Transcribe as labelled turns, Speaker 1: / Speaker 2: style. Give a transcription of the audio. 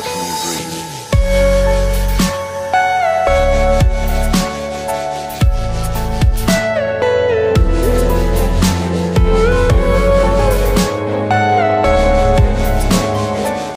Speaker 1: personal dream.